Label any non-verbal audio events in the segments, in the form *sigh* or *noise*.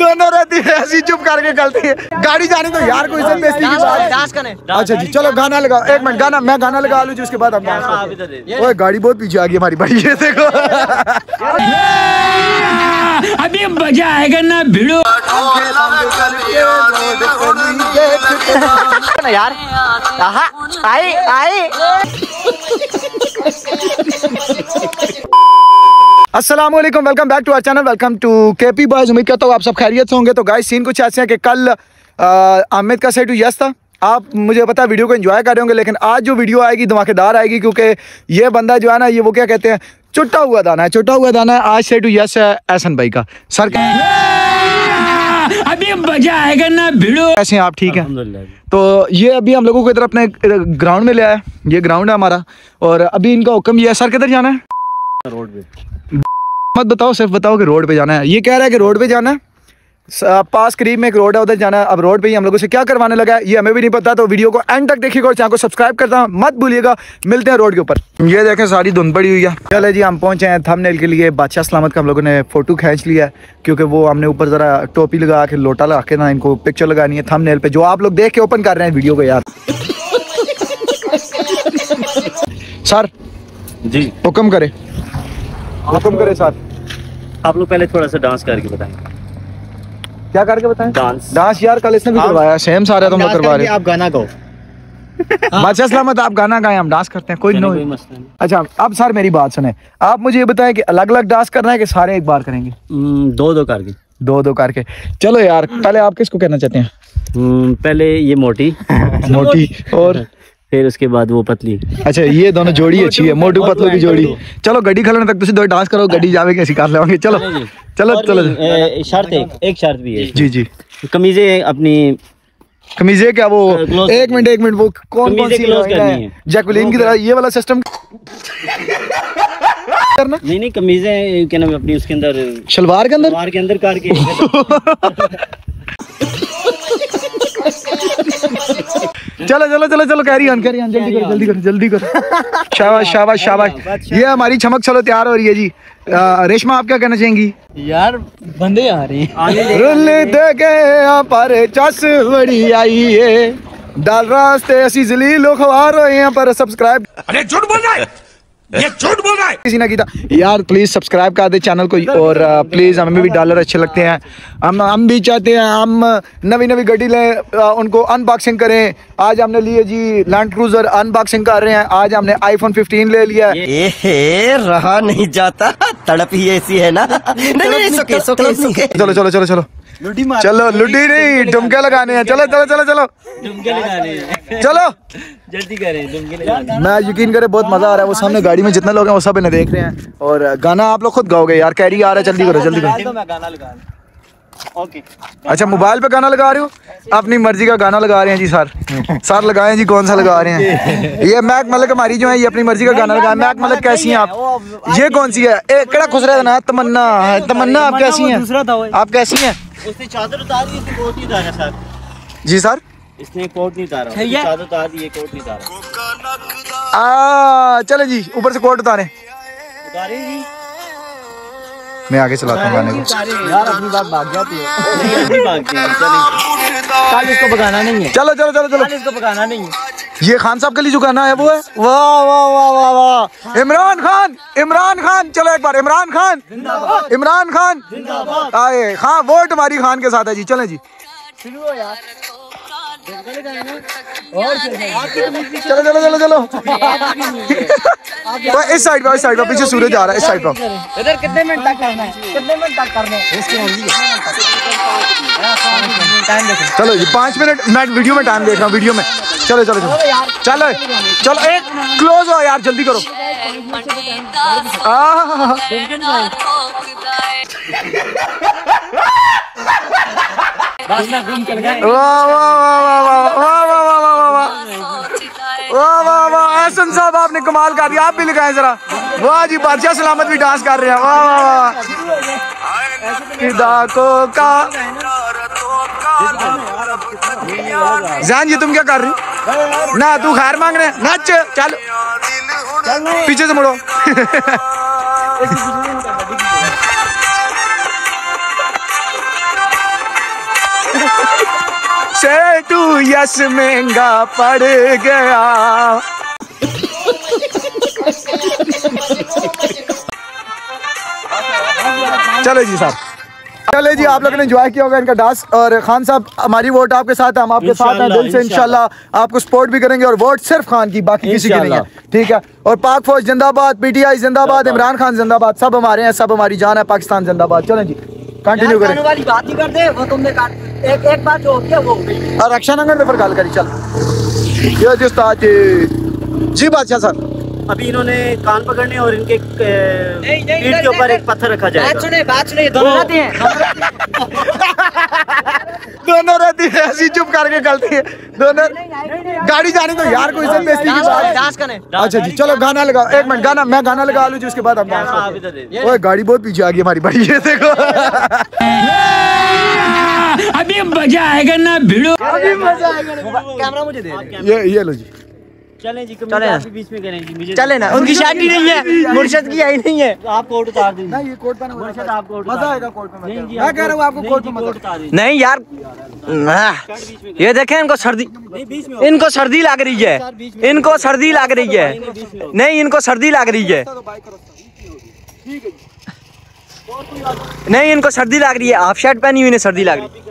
दोनों रहती है ऐसी चुप करके गलती है। गाड़ी जाने तो यार कोई से बेइज्जती की बात। अच्छा जी चलो गाना लगाओ। एक मिनट गाना मैं गाना लगा लूँ जी उसके बाद हम डांस ओए गाड़ी बहुत पीछे आ गई हमारी भाई ये देखो। अभी मज़ा आएगा ना भिड़ो। ना यार। आई आई। अस्सलाम वालेकुम back to our channel welcome to KP boys उम्मीद करता हूँ आप सब खैरियत से होंगे। तो गाइस सीन कुछ ऐसे हैं कि कल आमिद का सेट यस था। आप, मुझे पता है वीडियो को एंजॉय कर रहे होंगे, लेकिन आज जो वीडियो आएगी, धमाकेदार आएगी, क्योंकि ये बंदा जो है ना, ये वो क्या कहते हैं चुट्टा हुआ दाना है चुट्टा हुआ दाना है, आज सेट यस है एहसन भाई का। सर अभी मज़ा आएगा ना भिड़ो। कैसे आप ठीक है। तो ये अभी हम लोगों को इधर अपने ग्राउंड में ले आया ये ग्राउंड है हमारा। और अभी इनका हुक्म ये है सर किधर जाना है? रोड पे। मत बताओ सिर्फ़ बताओ कि रोड पे जाना है। ये कह रहा है कि रोड पे जाना है? पास करीब में एक रोड है उधर जाना है। अब रोड पे ही हम लोगों से क्या करवाने लगा है ये हमें भी नहीं पता तो वीडियो को एंड तक देखिएगा और चैनल को सब्सक्राइब करता मत भूलिएगा। मिलते हैं रोड के ऊपर। ये देखें सारी धुंध पड़ी हुई है। चले जी हम पहुँचे हैं थंबनेल के लिए। बादशाह सलामत का हम लोगों ने फ़ोटो खींच लिया है क्योंकि वो हमने ऊपर ज़रा टोपी लगा के लोटा लगा के ना इनको पिक्चर लगानी है थंबनेल पे जो आप लोग देख के ओपन कर रहे हैं वीडियो को यार। सर जी। हुक्म करे। हुक्म करे सर आप लोग पहले थोड़ा सा डांस करके बताएँ। क्या करके बताएँ? डांस डांस यार कल इसने भी करवाया। सेम सारे तुम लोग करवा रहे। हैं आप गाना गाओ। *laughs* बादशाह सलामत आप गाना गाएँ हम डांस करते हैं कोई नो अच्छा अब सर मेरी बात सुने। आप मुझे ये बताएँ कि अलग अलग डांस करना है कि सारे एक बार करेंगे? हम्म, दो दो करके। दो दो करके। चलो यार पहले आप किसको कहना चाहते हैं? हम्म, पहले ये मोटी। *laughs* मोटी और? *laughs* फिर उसके बाद वो पतली। अच्छा ये दोनों जोड़ी अच्छी है मोटू ਪਤਲੂ की जोड़ी। चलो गड्डी ਖਲਣ तक तुम ਦੋ ਡਾਂਸ ਕਰੋ ਗੱਡੀ ਜਾਵੇ ਕਿ ਅਸੀਂ ਕਰ ਲਵਾਂਗੇ चलो चलो। शर्त एक एक शर्त भी है। जी जी। कमीजे अपनी कमीजे क्या वो? एक मिनट एक मिनट वो कौन कौन सी है? जैकुलिन की तरह ये वाला सिस्टम करना। नहीं नहीं कमीजे क्या नाम अपनी उसके अंदर शलवार के अंदर? शलवार के अंदर कार के। *laughs* *laughs* चलो चलो चलो चलो कैरी ऑन कैरी ऑन जल्दी करो जल्दी करो जल्दी करो। शाबाश शाबाश शाबाश। ये हमारी चमक चलो तैयार हो रही है जी। रेशमा आप क्या कहना चाहेंगी? यार बंदे आ रहे हैं। रुल दे गए पर चस बड़ी आई है। डाल रास्ते ऐसी जलील खवार रहे हैं पर सब्सक्राइब अरे झूठ बोल रहा है! ये झूठ बोल रहा है। किसी ने किया। यार प्लीज़ सब्सक्राइब कर दे चैनल को और प्लीज़ हमें भी डॉलर अच्छे लगते हैं। हम हम भी चाहते हैं हम नवी नवी गड्डी लें उनको अनबॉक्सिंग करें। आज हमने लिए जी लैंड क्रूजर अनबॉक्सिंग कर रहे हैं। आज हमने आईफोन 15 ले लिया ए रहा नहीं जाता। तड़प ही ऐसी है ना। नहीं नहीं सुके सुके सुके चलो चलो। चलो चलो चलो लुड्डी नहीं डुमके लगाने हैं। चलो चलो चलो चलो। डुमके लगाने हैं। चलो। जल्दी करें डुमके लगाने मैं यकीन करे बहुत मज़ा आ रहा है वो सामने गाड़ी में जितने लोग हैं वो सब इन्हें देख रहे हैं। और गाना आप लोग खुद गाओगे यार कैरी आ रहा है जल्दी करो जल्दी करो। मैं गाना लगा ओके। अच्छा मोबाइल पे गाना लगा रहे हो? अपनी मर्ज़ी का गाना लगा रहे हैं जी सर। सर लगाएँ जी कौन सा लगा रहे हैं? ये मैक मलिक हमारी जो है ये अपनी मर्ज़ी का गाना लगाए मैक मलिक कैसी हैं आप? ये कौन सी है? ए कड़ा खुश रहा ना तमन्ना तमन्ना आप कैसी हैं? आप कैसी हैं? उसने चादर उतारी इसने कोट नहीं उतारा सर। जी सर? इसने कोट नहीं उतारा चादर उतार दी ये कोट नहीं उतारा। आ चले जी ऊपर से कोट उतारे। उतारे जी। मैं आगे चलाता हूँ गाने को। यार अपनी बात भाग जाती है। नहीं अपनी भागते हैं चलिए। कल इसको भगाना नहीं है। चलो चलो चलो चलो। इसको भगाना नहीं है। ये खान साहब के लिए जो गाना है वो है? वाह वाह वाह वाह वाह। इमरान खान इमरान खान। चलो एक बार इमरान खान। इमरान खान। आए। हाँ वोट हमारी खान के साथ है जी। चलें जी। चलो चलो चलो चलो। *laughs* तो इस साइड पे इस साइड पे पीछे सूरज आ रहा है इस साइड पे। इधर कितने मिनट तक करना है? कितने मिनट तक करना है? टाइम चलो जी पाँच मिनट मैं वीडियो में टाइम देख रहा हूँ वीडियो में। चलो चलो चलो। चलो चलो एक क्लोज हो यार जल्दी करो। एहसन साहब आपने कमाल कर दिया आप भी लगाए जरा वाह जी बादशाह सलामत भी डांस कर रहे हैं वाह वाह वाह को का जान जी तुम क्या कर रही हो ना तू खैर मांग रहे नच, चल। पीछे से मुड़ो। सेठू यस महँगा पड़ गया। चलो जी साहब। चले जी आप लोगों ने एंजॉय किया होगा इनका डांस और खान साहब हमारी वोट आपके साथ है हम आपके साथ हैं दिल से इंशाल्लाह। आपको सपोर्ट भी करेंगे और वोट सिर्फ़ खान की बाकी किसी की नहीं है। ठीक है? और पाक फौज जिंदाबाद पीटीआई जिंदाबाद इमरान खान जिंदाबाद सब हमारे हैं सब हमारी जान है पाकिस्तान जिंदाबाद। चलें जी कंटिन्यू करें। वाली बात ही कर दे वो तुमने काट एक एक बात जो होती है वो और रक्षा नगर में फिर गल करी चल। ये जी उस्ताद जी। जी बादशाह सर अभी इन्होंने कान पकड़ने और इनके अ, पीठ के ऊपर एक पत्थर रखा बात सुने बात सुने दोनों रहते हैं दोनों रहती है ऐसी चुप करके गलती है दोनों गाड़ी जाने दो यार कोई इज़्ज़त बेइज्जती की बात डांस करें अच्छा जी चलो गाना लगाओ एक मिनट गाना मैं गाना लगा लूँ जी उसके बाद हम डांस हाँ, हैं। ओए गाड़ी बहुत पीछे आ गई हमारी बड़ी ये देखो अभी मज़ा आएगा ना भिड़ो अभी मज़ा आएगा कैमरा मुझे दे दे ये ये लो जी चलें जी चलें। ना। बीच में करें जी मुझे चले ना उनकी शादी नहीं है *laughs* मुर्शद की आई नहीं है। आप कोट उतार दीजिए ना ये कोट पहना हुआ मुर्शद आप कोट मज़ा आएगा कोट में नहीं जी, मैं कह रहा हूँ आपको कोट में उतार दीजिए नहीं यार ये देखें इनको सर्दी नहीं इनको सर्दी लग रही है। इनको सर्दी लग रही है। नहीं इनको सर्दी लग रही है। नहीं। इनको सर्दी लग रही है। हाफ़ शर्ट पहनी हुई सर्दी लग रही।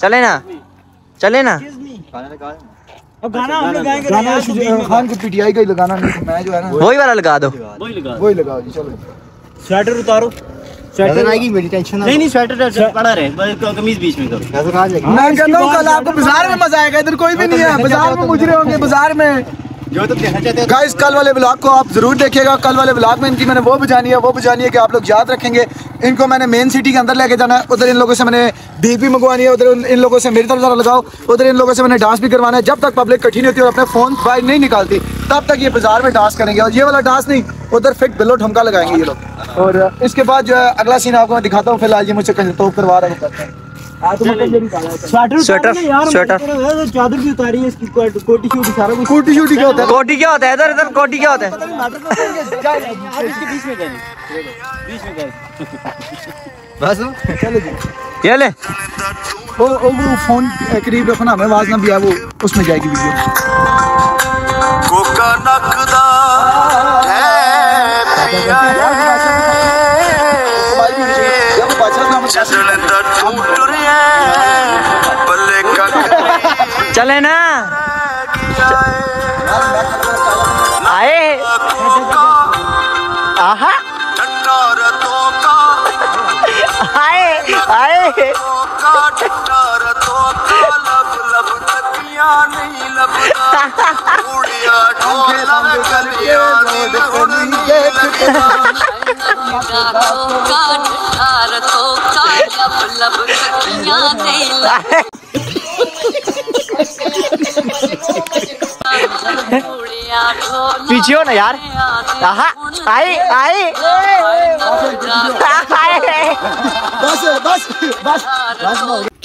चले ना। चले ना। अब गाना हम लोग गाएँगे गाना खान को पीटीआई का ही लगाना नहीं तो मैं जो है ना वही वाला लगा दो। वही लगा वही लगाओ जी चलो। स्वेटर उतारो। स्वेटर आएगी मेरी टेंशन नहीं नहीं स्वेटर पड़ा रहे कमीज बीच में करो। मैं कहता हूँ कल आपको बाज़ार में मज़ा आएगा इधर कोई भी नहीं है बाज़ार में मुजरे होंगे बाज़ार में। जो तुम चाहते गाइस कल वाले ब्लॉग को आप ज़रूर देखिएगा। कल वाले ब्लॉग में इनकी मैंने वो बुझानी है, वो बुझानी है कि आप लोग याद रखेंगे। इनको मैंने मेन सिटी के अंदर लेके जाना है। उधर इन लोगों से मैंने भीख भी मंगवानी है। उधर इन लोगों से मेरी तरफ़ जरा लगाओ। उधर इन लोगों से मैंने डांस भी करवाना है। जब तक पब्लिक कठिन होती है और अपने फ़ोन बाहर नहीं निकालती, तब तक ये बाज़ार में डांस करेंगे। और ये वाला डांस नहीं, उधर फिट बिलो ठुमका लगाएँगे ये लोग। और, इसके बाद जो है, अगला सीन आपको मैं दिखाता हूँ। फ़िलहाल ये मुझसे कहीं तो करवा रहा है। स्वेटर स्वेटर चादर भी उतारी है इसकी कोटी शूटी सारा कुछ कोटी शूटी क्या होता है कोटी क्या होता है इधर इधर कोटी क्या होता है बस ये ले ओ ओ वो फ़ोन करीब रखना हमें आवाज़ ना भी आए वो उसमें जाएगी वीडियो कोका है पिया है जब चले ना। आए। आहा। आए आए। लब लब नहीं पीछे हो ना यार आई आई।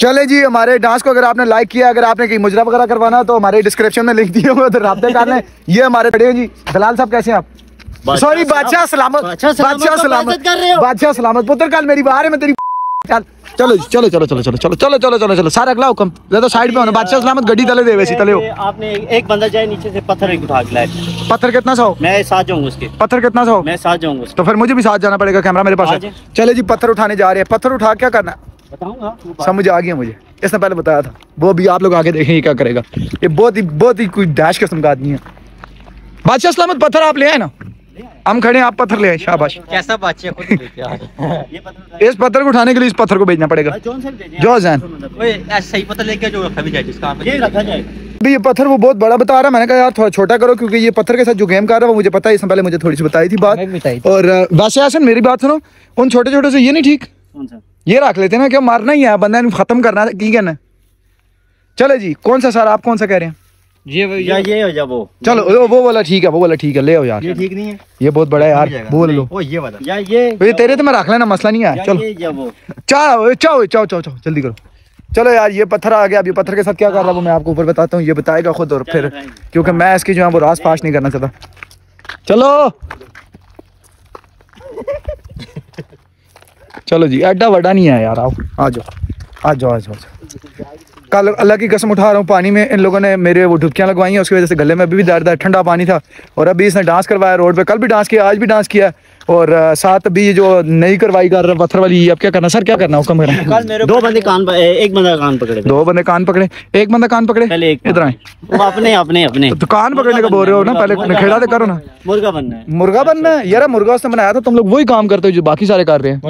चले जी हमारे डांस को अगर आपने लाइक किया अगर आपने कहीं मुजरा वगैरह करवाना तो हमारे डिस्क्रिप्शन में लिख दिए हुए तो रबे कर लें। ये हमारे खड़े हैं जी। दलाल साहब कैसे हैं आप? सॉरी बादशाह सलामत। बादशाह सलामत। बादशाह सलामत। पुत्र कल मेरी बाहर है मैं तेरी चल चलो चलो चलो चलो चलो चलो चलो चलो चलो सारा अगला हुक्म ज़्यादा साइड पे होना बादशाह सलामत गड्डी तले दे वैसी तले हो आपने एक बंदा जाए नीचे से पत्थर एक उठा के लाए पत्थर कितना सा हो मैं साथ जाऊँगा उसके पत्थर कितना सा हो मैं साथ जाऊँगा उसके तो फिर मुझे भी साथ जाना पड़ेगा कैमरा मेरे पास है चले जी पत्थर उठाने जा रहे हैं पत्थर उठा क्या करना बताऊँगा समझ आ गया मुझे इसने पहले बताया था वो भी आप लोग आगे देखें ये क्या करेगा ये बहुत ही बहुत ही कोई डैश किस्म का आदमी है बादशाह सलामत पत्थर आप ले आए ना हम खड़े हैं आप पत्थर ले आए शाबाश। कैसा बादशाह खुद ये पत्थर इस पत्थर को उठाने के लिए इस पत्थर को भेजना पड़ेगा। जो जैन सही पता लेके जो रखा भी जाए जिसका ये रखा जाए। भी ये पत्थर वो बहुत बड़ा बता रहा है मैंने कहा यार थोड़ा छोटा करो क्योंकि ये पत्थर के साथ जो गेम कर रहा है वो मुझे पता है इससे पहले मुझे थोड़ी सी बताई थी बात। और वैसे हसन मेरी बात सुनो उन छोटे छोटे से ये नहीं ठीक। ये रख लेते ना क्या मारना ही है बंदा खत्म करना है की कहना है? चलो जी कौन सा सर आप कौन सा कह रहे हैं? या ये हो जा वो। चलो वो- वो वाला ठीक है वो वाला ठीक है ले आओ यार। ये ठीक नहीं है? ये बहुत बड़ा है यार बोल लो। ओ ये वाला। या ये तो ये तेरे तो मैं रख लेना मसला नहीं है। चलो। ये या वो। चाओ चाओ चाओ चाओ चाओ जल्दी करो। चलो यार ये पत्थर आ गया। अब ये पत्थर के साथ क्या कर रहा है वो मैं आपको ऊपर बताता हूँ। ये बताएगा खुद और फिर क्योंकि मैं इसकी जो है वो रास पास नहीं करना चाहता। चलो। *laughs* चलो जी एडा बड़ा नहीं है यार आओ आ जाओ। आ जाओ आ जाओ आ जाओ। कल अल्लाह की कसम उठा रहा हूँ पानी में इन लोगों ने मेरे वो डुबकियाँ लगवाई हैं उसकी वजह से गले में अभी भी दर्द है ठंडा पानी था और अभी इसने डांस करवाया रोड पे कल भी डांस किया आज भी डांस किया और साथ अभी जो नई करवाई कर रहा पत्थर वाली अब क्या करना सर क्या करना उसका मेरा? दो बंदे कान एक बंदा कान पकड़े दो बंदे कान पकड़े एक बंदा कान पकड़े? पहले एक इधर आए। *laughs* अपने अपने अपने। तो कान पकड़ने का बोल रहे हो ना पहले खेड़ा तो करो ना। मुर्गा बनना है। मुर्गा बनना है? यार मुर्गा उसने बनाया था तुम लोग वही काम करते हो जो बाकी सारे कर रहे हैं।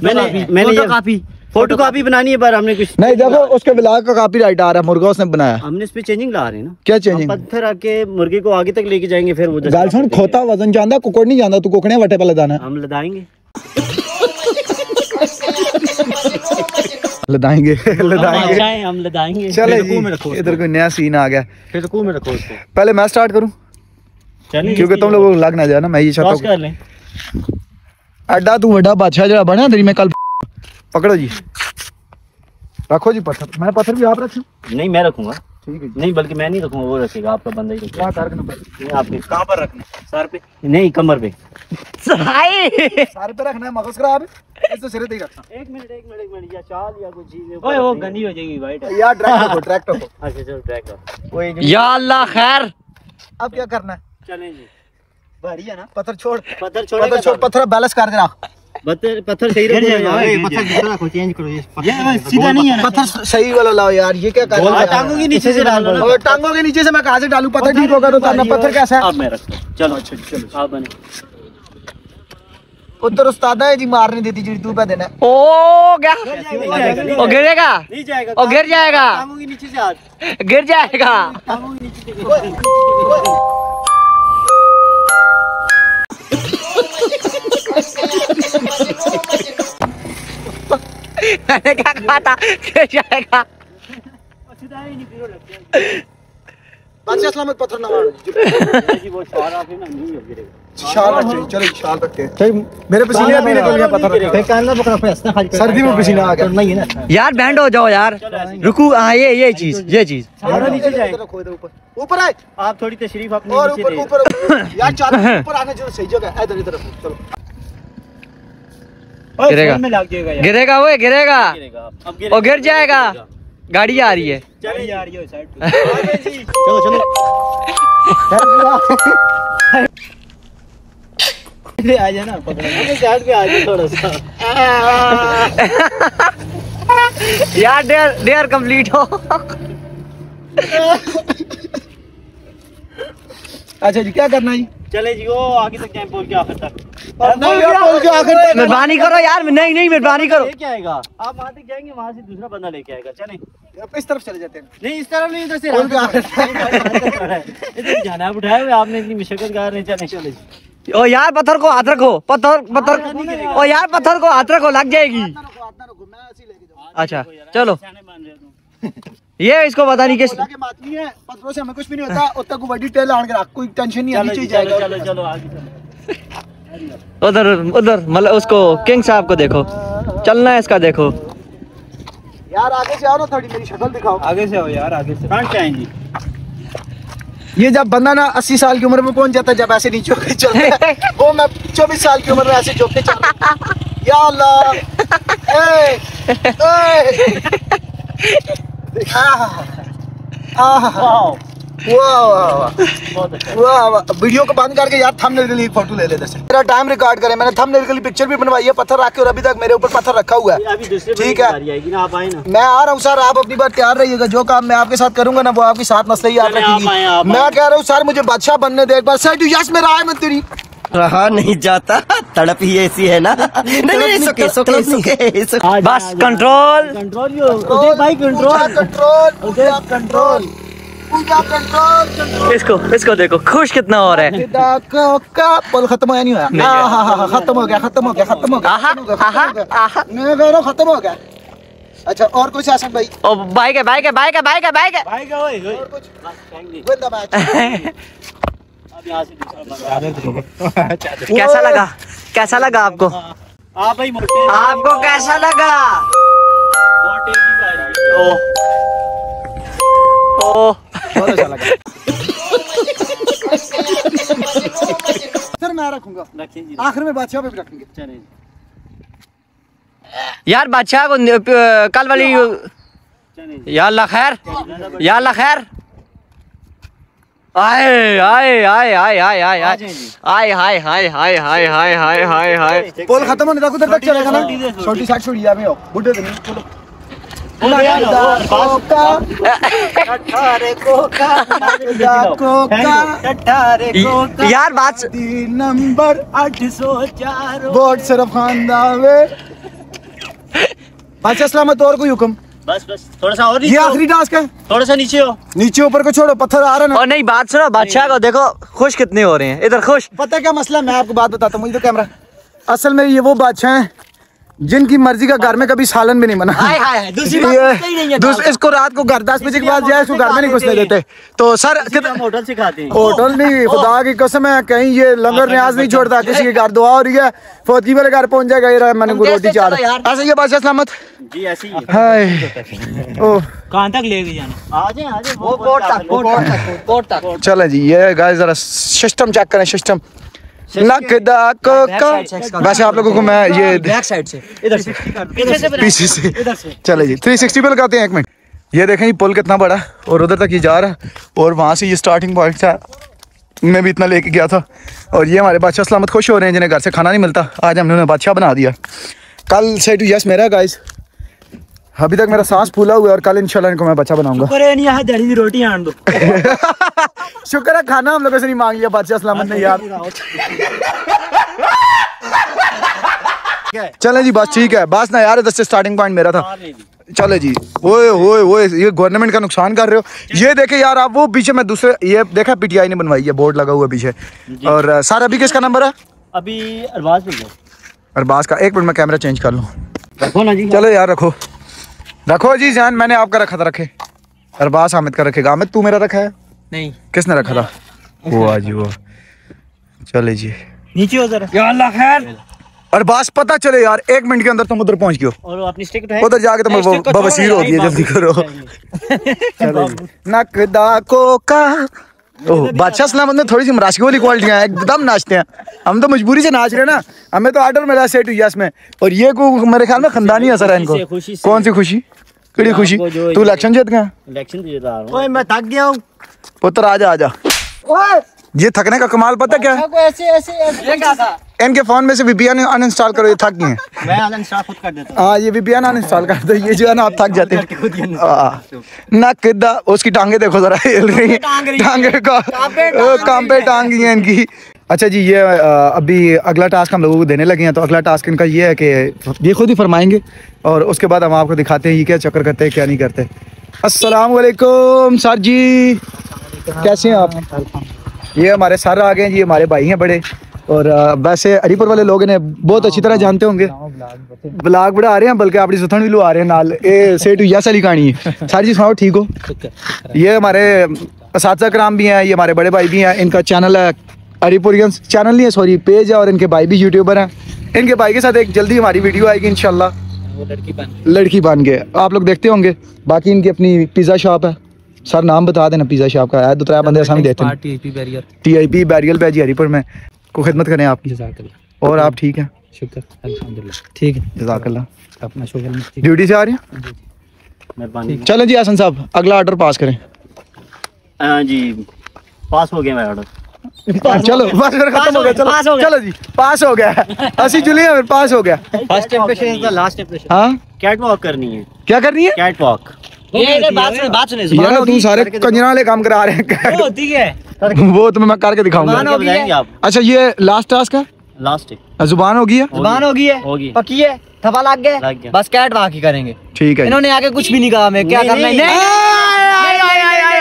मैंने मैंने ये कापी फ़ोटो कापी बनानी है पर हमने कुछ नहीं देखो उसके ब्लाग का कॉपी राइट आ रहा है मुर्गा उसने बनाया। हमने इस पे चेंजिंग ला रहे हैं ना। क्या चेंजिंग पत्थर आके मुर्गे को आगे तक लेके जाएँगे फिर वो गाल सुन खोता वज़न जानदा कुकड़ नहीं जानदा तू कोकड़े वटे पे लदाना हम लदाएँगे। लदाएँगे लदाएँगे। हम लदाएँगे। चले जी इधर कोई नया सीन आ गया। फिर तो में रखो उसको। पहले मैं स्टार्ट करूँ? चलिए क्योंकि तुम लोगों को लग ना जाए ना मैं ये चाहता हूँ कर लें। अड्डा तू बड़ा बादशाह जरा बना तेरी मैं कल पकड़ो जी। रखो जी पत्थर। मैं पत्थर भी आप रखूँ। नहीं मैं रखूँगा। ठीक है नहीं बल्कि मैं नहीं रखूँगा वो रखेगा आपका बंदा ही। रखेगा नहीं, आपके। कहाँ पर रखना? सर पे? नहीं कमर पे। सारे पे रखना है मगज खराब है। तो सिरे रखना। एक मिनट एक मिनट एक मिनट। या चाल या कुछ चीज़ ओए वो गंदी हो जाएगी वाइट ट्रैक रखो ट्रैक रखो अच्छा चलो ट्रैक या अल्लाह खैर। अब क्या करना है? चलें जी भारी है ना पत्थर छोड़। पत्थर छोड़ेगा पत्थर छोड़ पत्थर बैलेंस करके रख। पत्थर पत्थर सही रखो पत्थर दूसरा रखो चेंज करो ये सीधा नहीं है ना। पत्थर सही वाला लाओ यार ये क्या कर हाँ, टांगों के नीचे से डाल और टांगों के नीचे से मैं कहा से डालू? पत्थर ठीक होगा तो करना पत्थर कैसा है? अब मैं रखता चलो अच्छा चलो। आप बने। उधर उस्तादा है जी मार नहीं देती जी तू पे देना। ओ क्या? ओ गिरेगा? नहीं जाएगा। ओ गिर जाएगा? टांगों के नीचे से हाथ गिर जाएगा? टांगों के नीचे से *laughs* *laughs* मैंने क्या कहा था जाएगा सीधा नहीं फिरो लगता बादशाह सलामत पत्थर ना मारो जी जी वो शार आप ना नहीं गिरेगा शाल रख चाहिए चलो शाल रखते मेरे पसीने भी निकल गया पत्थर रख के। कानला पकड़ा फैसला खाली सर्दी में पसीना आ गया नहीं ना यार बैंड हो जाओ यार। रुकू हाँ ये ये चीज़ ये चीज़। ऊपर। ऊपर आए। आप थोड़ी तशरीफ़ अपनी और ऊपर ऊपर यार चार *laughs* ऊपर आने जो सही जगह है इधर इधर चलो। गिरेगा। फ्रेम में लग जाएगा यार। गिरेगा वो गिरेगा। ओ गिर जाएगा। गाड़ी आ रही है। चले जा रही हो साइड पे। *laughs* चलो चलो। आ जाना साइड पे आ जाओ थोड़ा सा। यार डेयर डेयर कंप्लीट हो। अच्छा जी क्या करना जी? चले जी वो आगे तक जाए पोल के आखिर तक। नहीं पुल के आखिर तक। मेहरबानी करो यार नहीं नहीं मेहरबानी करो। लेके आएगा। आप वहाँ तक जाएँगे वहाँ से दूसरा बंदा लेके आएगा। चले। इस तरफ़ चले जाते हैं। नहीं इस तरफ़ नहीं इधर से पोल के आखिर *laughs* इधर जाना है उठाए हुए आपने इतनी मशक्कत कर रहे चले चले। ओ यार पत्थर को हाथ रखो पत्थर पत्थर। ओ यार पत्थर को हाथ रखो लग जाएगी। अच्छा चलो। ये इसको पता नहीं किस है पत्थरों से हमें कुछ भी नहीं होता उतना को बड़ी टेल आन के कोई टेंशन नहीं है चलो नीचे जी, ही चलो जाएगा। चलो चलो आगे उधर उधर मतलब उसको किंग साहब को देखो। चलना है इसका देखो। यार आगे से आओ ना थोड़ी मेरी शक्ल दिखाओ। आगे से हो यार आगे से। फ्रंट आएँगी? ये जब बंदा ना अस्सी साल की उम्र में पहुँच जाता है जब ऐसे नीचे चलता वो मैं चौबीस साल की उम्र में ऐसे झोंक के चल या अल्लाह! *laughs* *laughs* अच्छा। वीडियो को बंद करके यार थंबनेल के लिए एक फ़ोटो ले लेते से मेरा टाइम रिकॉर्ड करे। मैंने थंबनेल के लिए पिक्चर भी बनवाई है पत्थर रख के और अभी तक मेरे ऊपर पत्थर रखा हुआ है। ठीक है। है मैं आ रहा हूँ सर। आप अपनी बार तैयार रहिएगा। जो काम मैं आपके साथ करूँगा ना वो आपके साथ मसले ही आप रखेंगी मैं कह रहा हूँ सर मुझे बादशाह बनने दे एक बार। सर यस मेरा आए मैं तेरी। रहा नहीं जाता। तड़प ही ऐसी है ना। नहीं नहीं सुके सुके सुके सुके बस कंट्रोल कंट्रोल यो। भाई कंट्रोल कंट्रोल कंट्रोल पूरा कंट्रोल कंट्रोल इसको इसको देखो खुश कितना हो रहा है। पल खत्म होया नहीं होया हाँ हाँ हाँ खत्म हो गया खत्म हो गया खत्म हो गया खत्म हो गया, हो हूँ हो अच्छा और कुछ आसन भाई? ओ बाइक है बाइक है बाइक है बाइक है बाइक है। भाई का ओए ओए और कुछ? बस फेंक दे *laughs* कैसा लगा? कैसा लगा आपको? आप भाई आपको कैसा लगा? ओ। ओ। सर मैं रखूँगा। आखिर में बादशाह पे भी रखेंगे। यार बादशाह को कल वाली यार खैर। यार खैर। आए आए आए आए आए आए आए। आए हाय हाय हाय हाय हाय हाय हाय हाय। पोल खत्म होने तक उधर तक चलेगा ना? छोटी साइड छोड़ी या में हो बुड्ढे नहीं चलो यार बात नंबर आठ। सौ चार। वोट सिर्फ़ खानदावे बादशाह सलामत और कोई हुक्म। बस बस थोड़ा सा और ये नीचे हो। आखिरी टास्क है। थोड़ा सा नीचे हो। नीचे ऊपर को छोड़ो पत्थर आ रहा ना। और नहीं बात सुनो बादशाह को देखो खुश कितने हो रहे हैं। इधर खुश। पता है क्या मसला मैं आपको बात बताता हूँ मुझे तो कैमरा असल में ये वो बादशाह हैं। जिनकी मर्ज़ी का घर में कभी सालन भी नहीं बना। हाय हाय दूसरी बात कोई नहीं है दूस- इसको रात को घर दस बजे के बाद जाए इसको घर में नहीं घुसने देते। तो सर कितना होटल से खाते हैं। होटल नहीं खुदा की कसम है कहीं ये लंगर न्याज नहीं छोड़ता किसी के घर दुआ हो रही है फौजी वाले घर पहुँच जाएगा मैंने को रोटी चार ऐसे ये बादशाह सलामत जी ऐसे ही है। हाय। कहाँ तक ले जाना? चले जी ये गाइस जरा सिस्टम चेक करें सिस्टम नकदा को वैसे आप लोगों को मैं ये बैक साइड से। इधर से। पीछे से चले जी। 360 पे लगाते हैं एक मिनट। ये देखें ये पुल कितना बड़ा है और उधर तक ये जा रहा है। और वहाँ से ये स्टार्टिंग पॉइंट था। मैं भी इतना लेके गया था। और ये हमारे बादशाह सलामत खुश हो रहे हैं जिन्हें घर से खाना नहीं मिलता। आज हमने उन्हें बादशाह बना दिया। कल से टू यस मेरा गाइस अभी तक मेरा सांस फूला हुआ है और कल इंशाल्लाह इनको मैं बच्चा बनाऊँगा। पर नहीं यहाँ दड़ी की रोटी आन दो। *laughs* शुक्र है खाना हम लोगों से नहीं मांग लिया बादशाह सलामत ने यार। *laughs* चले जी बस ठीक है। बस ना यार इधर से स्टार्टिंग पॉइंट मेरा था। चले जी। ओए ओए ओए ये गवर्नमेंट का नुकसान कर रहे हो। ये देखे यार आप वो पीछे मैं दूसरे ये देखा पीटीआई ने बनवाई है बोर्ड लगा हुआ है पीछे। और सर अभी किसका नंबर है? अभी अरबाज अरबाज का। एक मिनट में कैमरा चेंज कर लूँ। रखो ना जी। चलो यार रखो। रखो जी जान मैंने आपका रखा था रखे। अरबास हामिद का रखेगा। हामिद तू मेरा रखा है? नहीं। किसने रखा था? वो आज वो। चले जी। नीचे हो जरा। या अल्लाह खैर। अरबाज पता चले यार एक मिनट के अंदर तुम उधर पहुँच गयो और अपनी स्टिक उठाए उधर जाके तुम वो बवसीर हो गई जल्दी करो। चलो नकदा को का ओह बादशाह सलामत में थोड़ी सी मराशी वाली क्वालिटी हैं एकदम नाचते हैं। हम तो मजबूरी से नाच रहे हैं ना। हमें तो आर्डर मिला सेट हुआ इसमें और ये को मेरे ख्याल में खानदानी असर है खुशी इनको खुशी कौन सी खुशी? कड़ी खुशी। आपको जो तू इलेक्शन जीत गया। इलेक्शन जिता रहा हूँ। ओए मैं थक गया हूँ। पुत्र आजा आजा। ये थकने का कमाल पता क्या है? ऐसे ऐसे ऐसे। क्या था? इनके फ़ोन में से वीपीएन अनइंस्टॉल करो ये थक गए। मैं अनइंस्टॉल खुद कर देता हूँ। हाँ ये वीपीएन अनइंस्टॉल कर दो ये जो है ना आप थक जाते हैं। हाँ। नकदा उसकी टांगे देखो जरा हिल रही हैं। टांगे का काम पे टांग हैं इनकी। अच्छा जी ये अभी अगला टास्क हम लोगों को देने लगे हैं तो अगला टास्क इनका ये है कि ये खुद ही फरमाएँगे और उसके बाद हम आपको दिखाते हैं ये क्या चक्कर करते हैं क्या नहीं करते। अस्सलाम वालेकुम सर जी। कैसे हैं आप? ये हमारे सर आ गए हैं जी हमारे भाई हैं बड़े। और वैसे हरीपुर वाले लोग इन्हें बहुत अच्छी तरह जानते होंगे। ब्लाग बड़ा आ रहे हैं बल्कि अपनी सुथन भी लो आ रहे हैं नाल। ए सेठ यस अली कहानी है। सर जी सुनाओ ठीक हो? ये हमारे इस कराम भी हैं ये हमारे बड़े भाई भी हैं इनका चैनल है हरीपुरियंस चैनल नहीं है सॉरी पेज है और इनके भाई भी यूट्यूबर हैं। इनके भाई के साथ एक जल्दी हमारी वीडियो आएगी इनशाला लड़की बन के आप लोग देखते होंगे बाकी इनकी अपनी पिज़्ज़ा शॉप है। सर नाम बता देना पिज़्ज़ा शॉप का। है दो त्रै बंदे सामने देते हैं। टी आई पी बैरियल पे जी हरीपुर में। को खिदमत करें आपकी। और आप ठीक हैं? शुक्र अल्हम्दुलिल्लाह। ठीक है। जजाकल्ला अपना शुक्र ड्यूटी से आ रही हैं? मेहरबानी। चलें जी हसन साहब अगला ऑर्डर पास करें। हाँ जी पास हो गया मेरा ऑर्डर चलो बस फिर खत्म हो गया चलो। पास हो गया। चलो जी पास हो गया। जुली फिर पास हो गया। First impression is the last impression हाँ? कैट वॉक करनी है। क्या करनी है? कैट वॉक ये ये बात सुने बात सुने। यार तू सारे कंजरा वाले काम करा रहे हैं। होती है? वो तो मैं करके दिखाऊँगा है अच्छा ये लास्ट टास्क है लास्ट ज़ुबान होगी है ज़ुबान होगी है होगी पक्की है थपा लग गए गया। बस कैट वहाँ की करेंगे ठीक है इन्होंने आगे कुछ भी नहीं कहा मैं क्या करना है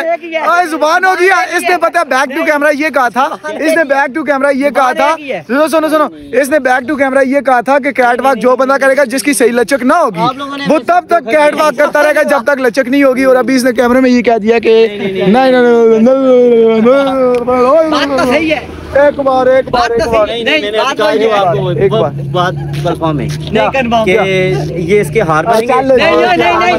ओए ज़ुबान हो गया इसने पता बैक टू कैमरा ये कहा था इसने बैक टू कैमरा ये कहा था ही है। सुनो सुनो सुनो इसने बैक टू कैमरा ये कहा था कि कैट वॉक जो बंदा करेगा जिसकी सही लचक ना होगी वो तब तक कैट वॉक करता रहेगा जब तक लचक नहीं होगी और अभी इसने कैमरे में ये कह दिया कि नहीं नहीं बात तो सही है एक बार एक बार एक तो बार है। एक बार। कंफर्म है। नहीं ये इसके हार बनेंगे। नहीं,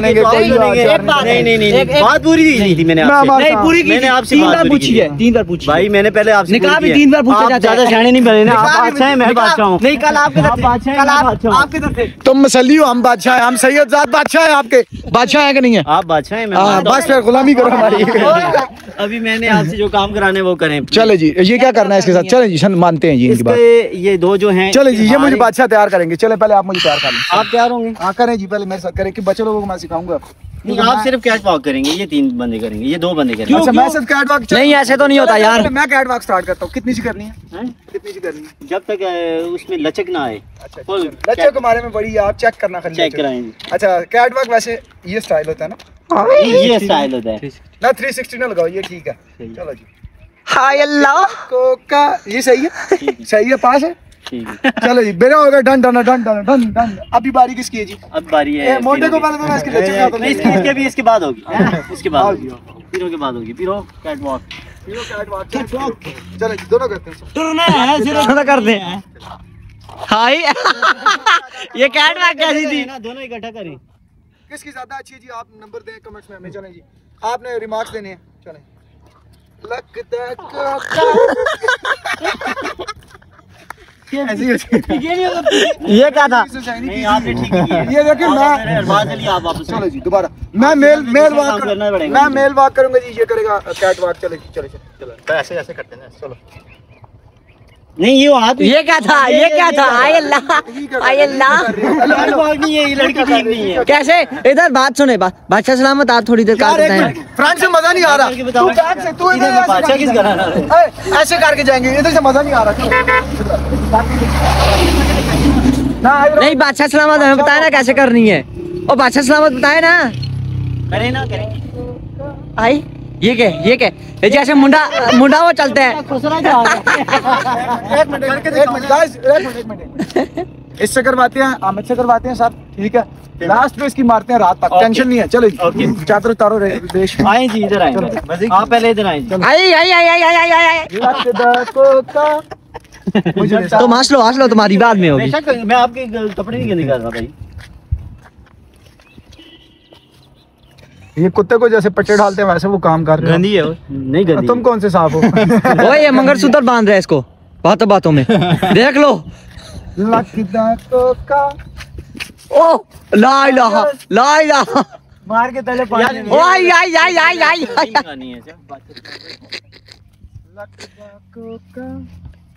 नहीं, नहीं। बात नहीं। नहीं नहीं नहीं एक- एक- बात पूरी की थी मैंने नहीं पूरी की मैंने। आपसे तीन बार पूछी है। तीन बार पूछी भाई मैंने पहले आपसे भी तीन बार। पूछा। ज़्यादा सियाने नहीं बने ना। आप बादशाह हैं मैं बादशाह हूँ। नहीं कल आपके कल तरफ़ तुम मसली हो हम बादशाह हैं। हम सैयद जात बादशाह हैं आपके। बादशाह हैं कि नहीं है? आप बादशाह हैं मैं बस फिर गुलामी करो हमारी। *laughs* अभी मैंने *laughs* आपसे जो काम कराने वो करें। चले जी ये क्या करना है इसके साथ? चले जी मानते हैं जी इनकी बात। ये दो जो हैं चले जी ये मुझे बादशाह तैयार करेंगे। चले पहले आप मुझे तैयार कर लें। आप तैयार होंगे? हाँ करें जी पहले मेरे साथ करें कि बच्चे लोगों को मैं सिखाऊँगा। नहीं आप सिर्फ़ कैट वॉक करेंगे ये तीन बंदे करेंगे ये दो बंदे करेंगे। अच्छा मैं सिर्फ़ कैट वॉक नहीं, ऐसे तो नहीं होता यार। मैं कैट वॉक स्टार्ट करता हूँ। कितनी सी करनी है? हैं? कितनी सी करनी है? जब तक उसमें लचक ना आए। फुल बच्चे को मारे में बड़ी आप चेक करना खाली चेक कराएँगे। अच्छा कैट वॉक वैसे ये स्टाइल होता है ना? ये स्टाइल होता है। ना 360 ना लगाओ ये ठीक है। चलो जी। हाय अल्लाह। को का ये सही है। सही है पास है? चलो जी मेरा होगा done done done done done done. अभी बारी किसकी है जी? अब बारी है मोटे को पहले तो मैं इसकी दिखाता हूँ। नहीं इसकी इसके भी इसके बाद होगी *laughs* इसके बाद। होगी। पीरों के बाद होगी पीरो कैट वॉक। तीनों कैट वॉक कैट वॉक। चलो जी दोनों करते हैं। टुरना है सिर्फ़ थोड़ा कर दे हाय। *laughs* ये कैट वॉक कैसी थी? दोनों इकट्ठा करें। किसकी ज़्यादा अच्छी है जी? आप नंबर दें कमेंट्स में हमें। चलें जी। आपने रिमार्क्स देने हैं। चलें। लगता को ऐसी ये क्या था? ही ये देखिए मैं चलो जी दोबारा। मैं मेल मेल वॉक मैं मेल वॉक करूँगा जी ये करेगा कैट वॉक चले जी चले चलो तो ऐसे ऐसे करते हैं चलो। नहीं ये हाथ ये क्या था? ये क्या था? हाय अल्लाह हाय अल्लाह कैट नहीं है लड़की ठीक नहीं है। कैसे? इधर बात सुने बा, बादशाह सलामत आप थोड़ी देर का फ्रंट से मज़ा नहीं आ रहा। तू बैक से तू इधर ऐसे बादशाह करके जाएँगे इधर से मज़ा नहीं आ रहा। नहीं बादशाह सलामत हमें बताया ना कैसे करनी है। ओ बादशाह सलामत बताए ना। करें ना करें। आई ये क्या ये क्या ये जैसे मुंडा मुंडा वो चलते हैं। एक मिनट एक मिनट एक मिनट एक मिनट इससे करवाते हैं अमित से करवाते हैं सब ठीक है। लास्ट में इसकी मारते हैं रात तक टेंशन नहीं है चलो चादर उतारो देश आए जी इधर आए आप पहले इधर आए आई आई आई आई आई आई आई। आई मुझे तो हंस लो हंस लो तुम्हारी बाद में होगी मैं आपके कपड़े नहीं गंदे कर रहा भाई ये कुत्ते को जैसे पट्टे डालते हैं वैसे वो काम कर रहे गंदी है नहीं गंदी तुम कौन से साफ़ हो ओए ये मंगलसूत्र बाँध रहे हैं इसको बातों बातों में देख लो का ओ ला इलाहा ला इलाहा मार के तले पानी ओ आई आई आई आई आई आई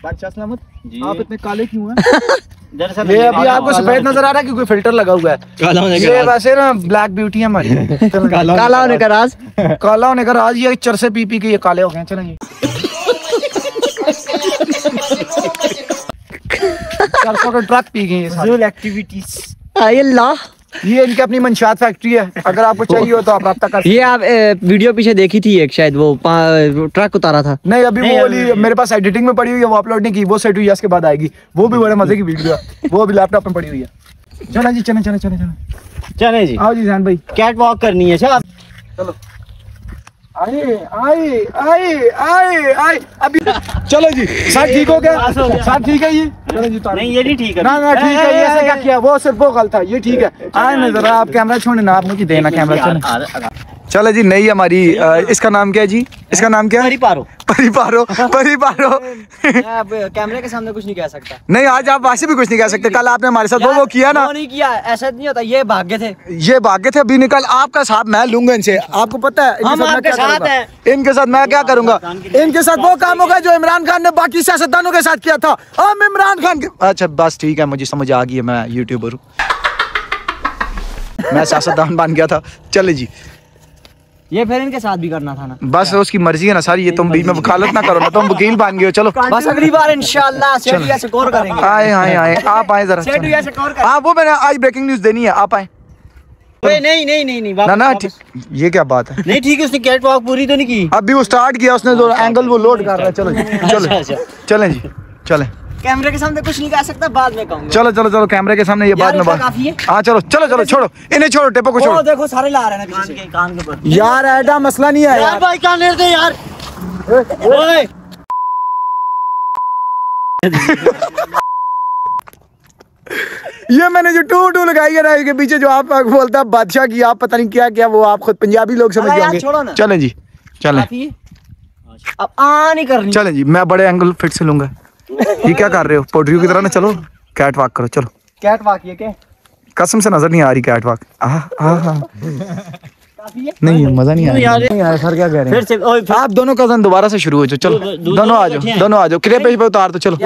बादशाह सलामत आप इतने काले क्यों हैं? *laughs* दरअसल ये अभी आपको सफ़ेद नज़र आ रहा है क्योंकि फ़िल्टर लगा हुआ है। ये वैसे ना ब्लैक ब्यूटी है हमारी। काला होने का *laughs* राज। काला होने का राज ये चरसे पी पी के ये काले हो गए चलेंगे। सरसों का ट्रक पी गए एक्टिविटीज़ आई अल्लाह ये इनकी अपनी मंशात फैक्ट्री है। अगर आपको चाहिए हो तो आप रहा कर ये आप ए, वीडियो पीछे देखी थी एक शायद वो ट्रक उतारा था। नहीं अभी वो वाली मेरे पास एडिटिंग में पड़ी हुई है वो अपलोड नहीं की वो सेट हुई है इसके बाद आएगी। वो भी बड़े मज़े की वीडियो है। वो अभी लैपटॉप में पड़ी हुई है। चलो जी चले चले चले चले। चले जी। आओ जी जान भाई। कैट वॉक करनी है चलो। आए आए आए आए आए। अभी *laughs* चलो जी सर ठीक हो गया? सर ठीक है ये? चलो जी नहीं ये नहीं ठीक है। ना ना ठीक है ये ऐसे क्या किया? वो सिर्फ़ वो गलत था ये ठीक है। आए ना जरा आप कैमरा छोड़े ना आप मुझे देना कैमरा छोड़े। चलो जी नई हमारी इसका नाम क्या है जी? इसका नाम क्या है? पारो परी पारो परी कैमरे के सामने कुछ नहीं कह सकता। नहीं आज आप वैसे भी कुछ नहीं कह सकते। कल आपने हमारे साथ वो वो किया ना। नहीं किया ऐसा नहीं होता ये भाग्य थे। ये भाग्य थे अभी निकल आपका साथ मैं लूँगा इनसे। आपको पता है इनके हम साथ आपके क्या साथ करूँगा? इनके साथ मैं क्या करूँगा? इनके साथ वो काम होगा जो इमरान खान ने बाकी सियासतदानों के साथ किया था। हम इमरान खान के अच्छा बस ठीक है मुझे समझ आ गई है मैं यूट्यूबर हूँ। मैं सियासतदान बन गया था। चले जी। ये फिर इनके साथ भी करना था ना। बस उसकी मर्ज़ी है ना सारी ये तुम बीच में वकालत ना करो ना तुम वकील बन गए चलो। बस अगली बार इंशाल्लाह करेंगे। आए आए आए आप आए जरा। हाँ वो मैंने आज ब्रेकिंग न्यूज़ देनी है आप आए। नहीं नहीं नहीं नहीं नहीं ना ना ठीक- ये क्या बात है? नहीं ठीक है उसने कैट वॉक पूरी तो नहीं की। अभी वो स्टार्ट किया उसने जो एंगल वो लोड कर रहा है चलो जी चलो। अच्छा। चलें जी चलें। कैमरे के सामने कुछ नहीं कह सकता बाद में कहूँगा। चलो चलो चलो कैमरे के सामने ये बात में बात। काफ़ी है? चलो चलो चलो छोड़ो। इन्हें छोड़ो टेपो को छोड़ो। देखो सारे ला रहे हैं कान के कान के पर यार ऐडा मसला नहीं है यार भाई कान ले दे यार। ओए। ये मैंने जो टू टू लगाई है ना इसके पीछे जो आप बोलता है बादशाह की आप पता नहीं क्या क्या वो आप खुद पंजाबी लोग समझ जाओगे। चलें जी चलें। अब आ नहीं करनी। चलें जी मैं बड़े एंगल फिट से लूँगा। ये क्या कर रहे हो? पोट्रियो की तरह ना चलो। कैट वॉक करो चलो। कैट वॉक ये के कसम से नज़र नहीं आ रही कैट वॉक। नहीं मज़ा नहीं आया नहीं आया सर क्या कह रहे फिर हैं से आप दोनों कज़न दोबारा से शुरू हो जाओ चलो। दोनों आ जाओ दोनों आ जाओ। क्लिप पे उतार दो चलो।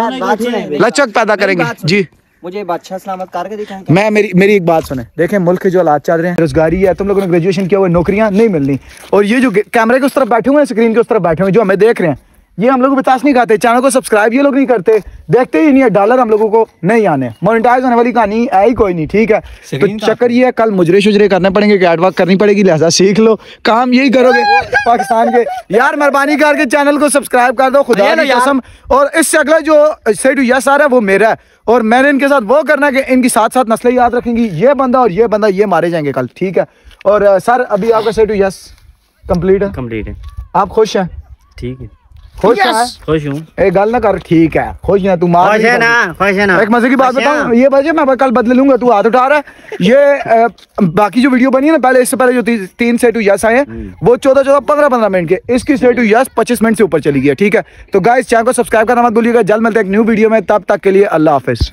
लचक पैदा करेंगे। जी। मुझे बादशाह सलामत करके दिखाएँ मैं मेरी मेरी एक बात सुने। देखें मुल्क के जो हालात चल रहे हैं बेरोजगारी है तुम लोगों ने ग्रेजुएशन किया हुआ है, नौकरियाँ नहीं मिलनी। और ये जो कैमरे के उस तरफ़ बैठे हुए हैं स्क्रीन के उस तरफ़ बैठे हुए हैं जो हमें देख रहे हैं ये हम लोग को बतास नहीं खाते चैनल को सब्सक्राइब ये लोग नहीं करते। देखते ही नहीं है डॉलर हम लोगों को नहीं आने। मोनेटाइज होने वाली कहानी है ही कोई नहीं ठीक है? तो चक्कर ये है कल मुजरे शुजरे करने पड़ेंगे कैट वॉक करनी पड़ेगी लिहाजा सीख लो। काम यही करोगे पाकिस्तान के। यार मेहरबानी करके चैनल को सब्सक्राइब कर दो खुदा कसम। और इससे अगला जो से टू यस आ रहा है वो मेरा है। और मैंने इनके साथ वो करना है कि इनकी साथ साथ नस्लें याद रखेंगी। ये बंदा और ये बंदा ये मारे जाएँगे कल ठीक है? और सर अभी आपका से टू यस कंप्लीट है? कंप्लीट है। आप खुश हैं? ठीक है। खुश है? खुश हूँ। एक गल ना कर ठीक है। खुश है तू मार खुश है ना खुश है ना। एक मज़े की बात बताऊँ? ये बजे मैं कल बदले लूँगा तू हाथ उठा रहा है। ये बाकी जो वीडियो बनी है ना पहले इससे पहले जो ती, तीन से टू यस आए हैं वो चौदह चौदह पंद्रह पंद्रह मिनट के। इसकी से टू यस पच्चीस मिनट से ऊपर चली गई ठीक है? तो गाइस चैनल को सब्सक्राइब करना मत भूलिएगा। जल्द मिलते हैं एक न्यू वीडियो में तब तक के लिए अल्लाह हाफिज।